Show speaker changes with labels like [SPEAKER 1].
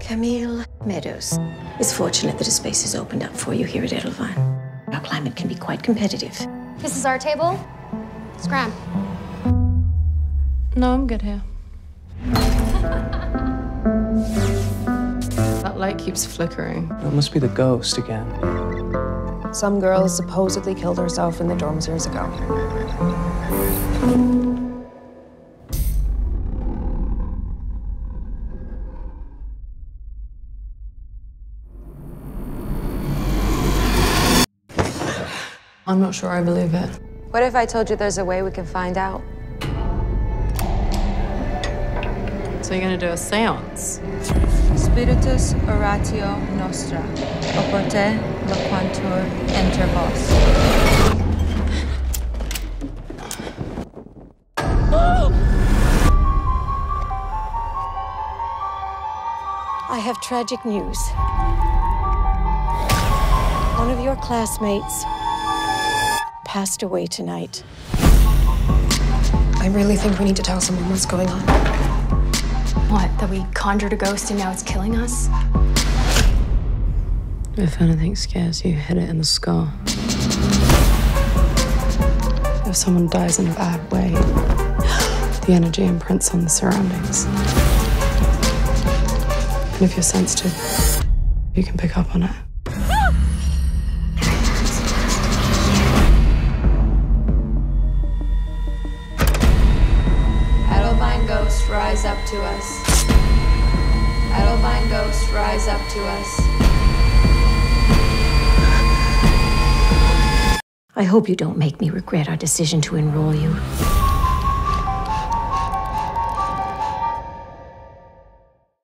[SPEAKER 1] Camille Meadows. It's fortunate that a space has opened up for you here at Edelvine. Our climate can be quite competitive.
[SPEAKER 2] This is our table. Scram.
[SPEAKER 3] No, I'm good here. that light keeps flickering.
[SPEAKER 4] It must be the ghost again.
[SPEAKER 5] Some girl supposedly killed herself in the dorms years ago.
[SPEAKER 3] I'm not sure I believe it.
[SPEAKER 5] What if I told you there's a way we can find out?
[SPEAKER 3] So you're gonna do a seance?
[SPEAKER 6] Spiritus oratio nostra, oporte loquantur inter vos.
[SPEAKER 1] I have tragic news. One of your classmates passed away tonight.
[SPEAKER 5] I really think we need to tell someone what's going on.
[SPEAKER 2] What, that we conjured a ghost and now it's killing us?
[SPEAKER 3] If anything scares you, hit it in the skull. If someone dies in a bad way, the energy imprints on the surroundings. And if you're sensitive, you can pick up on it.
[SPEAKER 6] Rise up to us. Edelvine rise up to us.
[SPEAKER 1] I hope you don't make me regret our decision to enroll you.